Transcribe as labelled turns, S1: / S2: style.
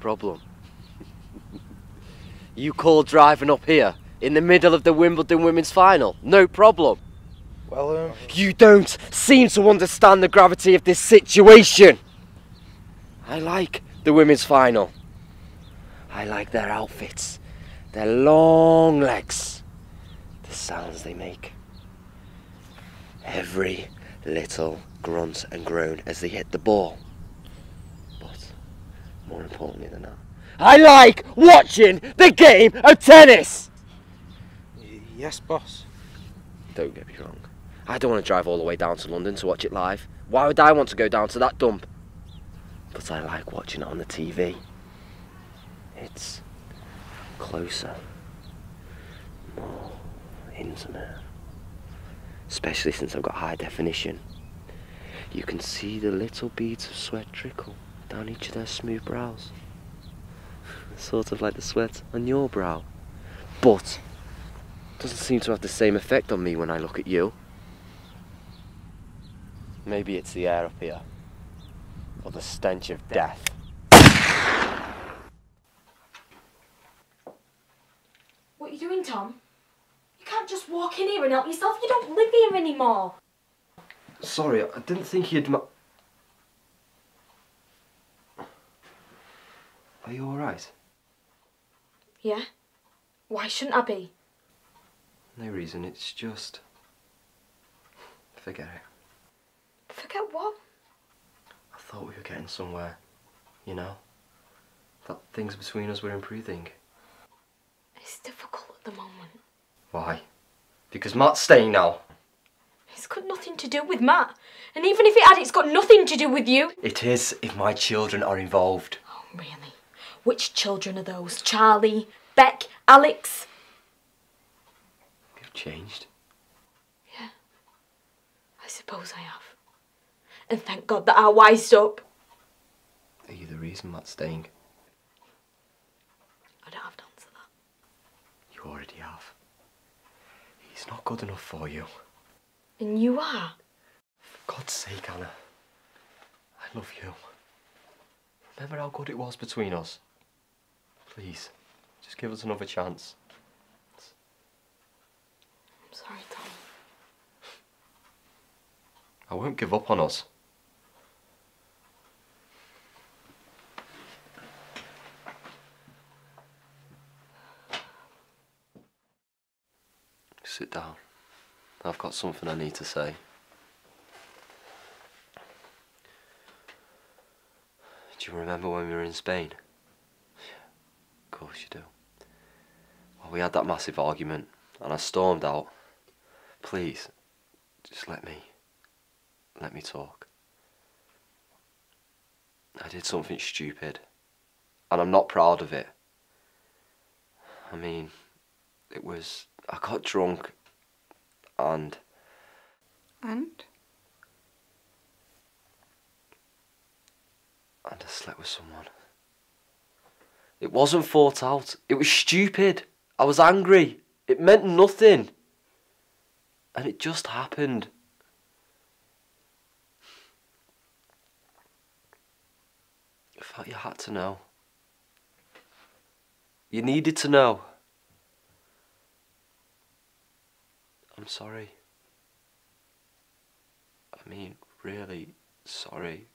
S1: problem. you call driving up here in the middle of the Wimbledon women's final? No problem.
S2: Well, um,
S1: You don't seem to understand the gravity of this situation. I like the women's final. I like their outfits, their long legs, the sounds they make. Every little grunt and groan as they hit the ball. More importantly than that, I like watching the game of tennis.
S2: y- yes, boss.
S1: Don't get me wrong. I don't want to drive all the way down to London to watch it live. Why would I want to go down to that dump? But I like watching it on the TV. It's closer, more intimate. Especially since I've got high definition. You can see the little beads of sweat trickle down each of their smooth brows. sort of like the sweat on your brow. But doesn't seem to have the same effect on me when I look at you. Maybe it's the air up here. Or the stench of death.
S3: What are you doing, Tom? You can't just walk in here and help yourself. You don't live here anymore.
S1: Sorry, I didn't think you'd. Are you alright?
S3: Yeah? Why shouldn't I be?
S1: No reason, it's just. Forget it.
S3: Forget what?
S1: I thought we were getting somewhere. You know? That things between us were improving.
S3: It's difficult at the moment.
S1: Why? Because Matt's staying now.
S3: It's got nothing to do with Matt. And even if it had, it's got nothing to do with you.
S1: It is if my children are involved.
S3: Oh, really? Which children are those? Charlie, Beck, Alex?
S1: You've changed.
S3: Yeah. I suppose I have. And thank God that I wised up.
S1: Are you the reason Matt's staying?
S3: I don't have to answer that.
S1: You already have. He's not good enough for you.
S3: And you are?
S1: For God's sake, Anna. I love you. Remember how good it was between us? Please, just give us another chance.
S3: I'm sorry, Tom.
S1: I won't give up on us. Sit down. I've got something I need to say. Do you remember when we were in Spain? Of course you do. Well, we had that massive argument, and I stormed out. Please, just let me. Let me talk. I did something stupid, and I'm not proud of it. I mean, it was. I got drunk, and.
S4: And?
S1: and I slept with someone. It wasn't thought out. It was stupid. I was angry. It meant nothing. And it just happened. I felt you had to know. You needed to know. I'm sorry. I mean, really sorry.